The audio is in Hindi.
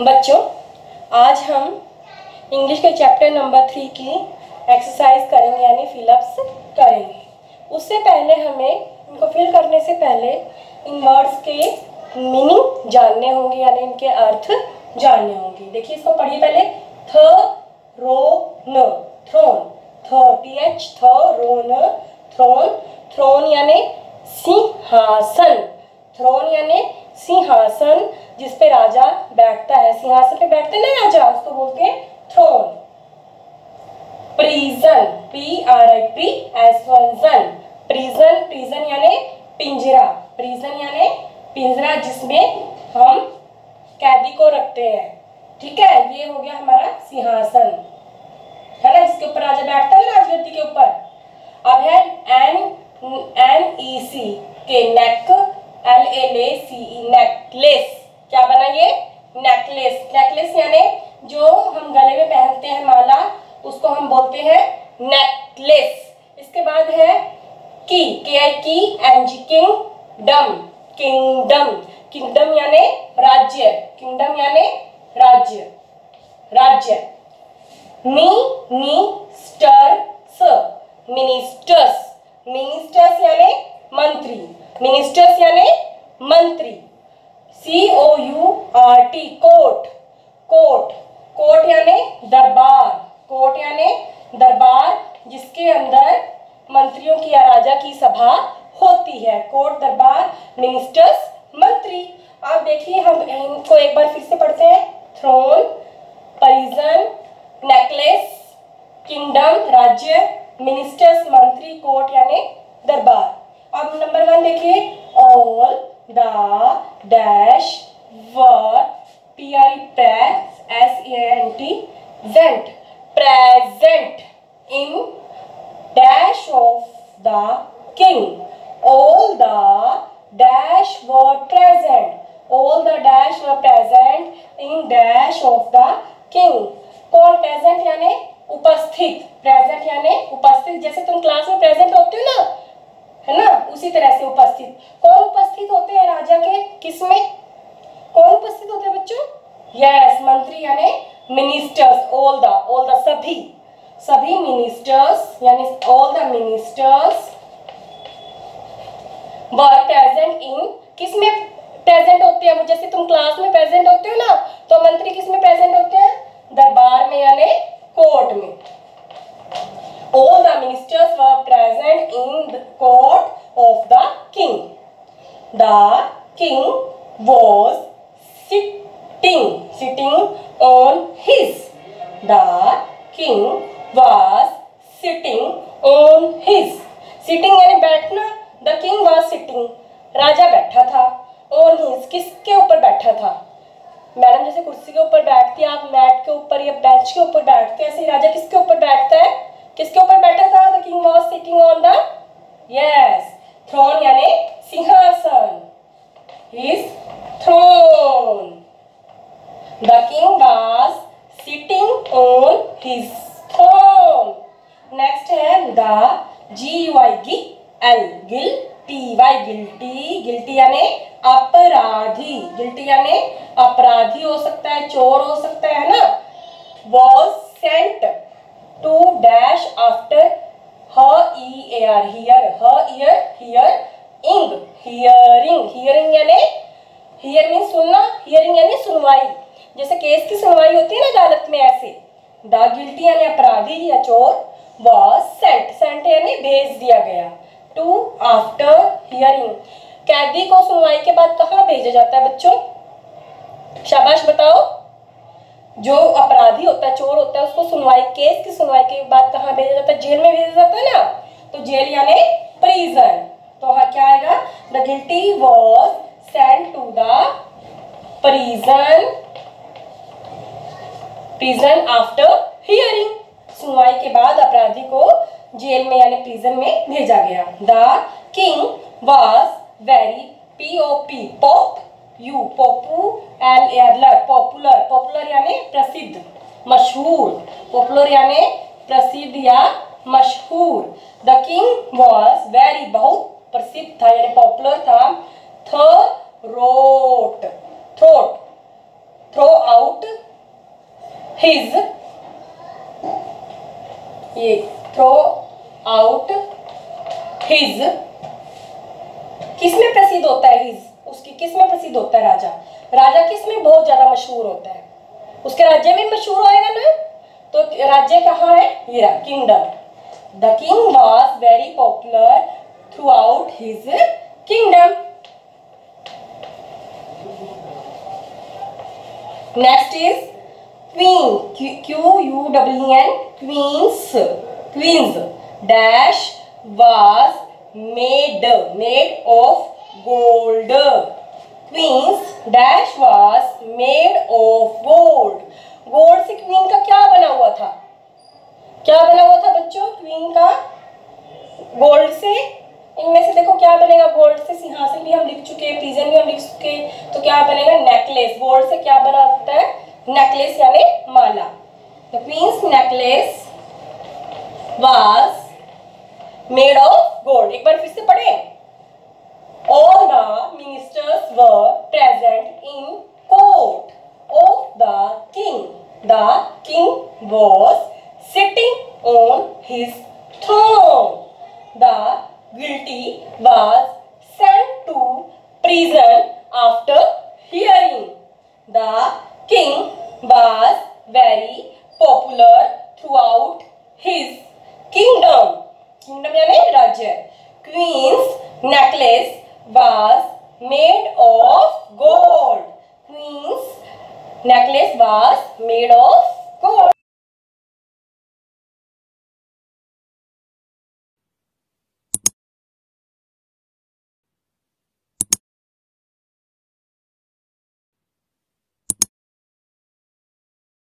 बच्चों, आज हम इंग्लिश के चैप्टर नंबर थ्री की एक्सरसाइज करेंगे, यानी फिलअप्स करेंगे। उससे पहले हमें, इनको फिल करने से पहले इन वर्ड्स के मीनिंग जानने होंगे, यानी इनके अर्थ जानने होंगे। देखिए, इसको पढ़िए पहले। थ रो न थ्रोन थ टी एच थ रो न थ्रोन थ्रोन यानी सिंहासन। थ्रोन यानी सिंहासन, जिस पे राजा बैठता है, सिंहासन पे बैठते ना राजा? उसको बोलते हैं throne prison P R I P S one जन प्रिजन प्रिजन यानी पिंजरा. प्रिजन यानी पिंजरा जिसमें हम कैदी को रखते हैं. ठीक है? ये हो गया हमारा सिंहासन. है ना? जिसके ऊपर राजा बैठता है राजगद्दी के ऊपर? अब है N N E C K neck L A C E necklace क्या बना ये नेकलेस नेकलेस यानी जो हम गले में पहनते हैं माला, उसको हम बोलते हैं नेकलेस इसके बाद है की के आई की N G kingdom kingdom kingdom यानी राज्य। किंगडम यानी राज्य। राज्य। मी स्टर मिनिस्टर्स मिनिस्टर्स यानी मंत्री। मिनिस्टर्स यानी मंत्री। C O U R T court. Court. Court यानी दरबार। कोर्ट यानी दरबार जिसके अंदर मंत्रियों की या राजा की सभा होती है। कोर्ट, दरबार मिनिस्टर्स मंत्री। आप देखिए, हम इनको एक बार फिर से पढ़ते हैं। थ्रोन परिजन नेकलेस किंगडम राज्य मिनिस्टर्स मंत्री, कोर्ट यानी दरबार। अब नंबर वन देखिए all the dash V I press S N T went present in dash of the king all the dash were present all the dash were present in dash of the king कौन प्रेजेंट यानी? उपस्थित. प्रेजेंट यानी? उपस्थित. जैसे तुम क्लास में प्रेजेंट होते हो ना है ना? उसी तरह से उपस्थित। कौन उपस्थित होते हैं राजा के? किसमें? कौन उपस्थित होते हैं बच्चों? यस मंत्री यानी ministers all the all the सभी। सभी मिनिस्टर्स यानी all the ministers were present in किसमें प्रेजेंट होते हैं? जैसे तुम क्लास में प्रेजेंट होते हो ना तो मंत्री किसमें प्रेजेंट होते हैं? दरबार में यानी कोर्ट में। All the ministers were present in the court of the king. The king was sitting, sitting on his. The king was sitting on his. Sitting यानी बैठना. The king was sitting. राजा बैठा था. On his किसके ऊपर बैठा था? मैडम जैसे कुर्सी के ऊपर बैठती है आप मैट के ऊपर या बेंच के ऊपर बैठते हैं ऐसे राजा किसके ऊपर बैठता है किसके ऊपर बैठा था? The king was sitting on the yes throne यानी सिंहासन। His throne the king was sitting on his throne next है द जी आई गी L Gill T Y guilty guilty यानी अपराधी। गिल्टी यानी अपराधी हो सकता है, चोर हो सकता है ना? Was sent to dash after he R hear hear hear, इंग, हियरिंग हियरिंग यानी, हियर मीन सुनना, हियरिंग यानी सुनवाई। जैसे केस की सुनवाई होती है ना अदालत में ऐसे। द गिल्टी यानी अपराधी या चोर वॉज़ सेंट सेंट यानी भेज दिया गया। To after hearing. कैदी को सुनवाई के बाद कहाँ भेजा जाता है बच्चों? शाबाश, बताओ। जो अपराधी होता है, चोर होता है, उसको सुनवाई, केस की सुनवाई के बाद कहाँ भेजा जाता है? जेल में भेजा जाता है ना? तो जेल यानी प्रिजन तो हाँ क्या आएगा? The guilty was send to the prison prison after hearing सुनवाई के बाद अपराधी को जेल में यानी प्रिजन में भेजा गया. The king was very P O P pop U, पॉपू, L popular popular यानी प्रसिद्ध, मशहूर, पॉपुलर यानी प्रसिद्ध या मशहूर। द किंग वॉज़ वेरी बहुत प्रसिद्ध था, यानी पॉपुलर था थ रोट थ्रोट, थ्रो आउट हिज, ये, थ्रो आउट हिज, किसमें प्रसिद्ध होता है हिज? उसकी किसमें प्रसिद्ध होता है राजा। राजा किसमें बहुत ज़्यादा मशहूर होता है? उसके राज्य में मशहूर होएगा ना? तो राज्य कहाँ है? ये kingdom. The king was very popular throughout his kingdom next is queen Q U W N queen's queen's dash was made made of gold. Queen's dash was made of gold. Gold से क्वीन का क्या बना हुआ था? क्या बना हुआ था बच्चों? क्वीन का गोल्ड से? इनमें से देखो क्या बनेगा? गोल्ड से सिंहासन भी हम लिख चुके हैं प्रिजन भी हम लिख चुके तो क्या बनेगा? नेकलेस गोल्ड से क्या बना होता है? नेकलेस यानी माला. The queen's necklace was made of gold एक बार फिर से पढ़े। all the ministers were present in court of the king the king was sitting on his throne the guilty was sent to prison after hearing the king was very popular throughout his kingdom kingdom यानी राज्य queen's necklace was made of gold. Queen's necklace was made of gold.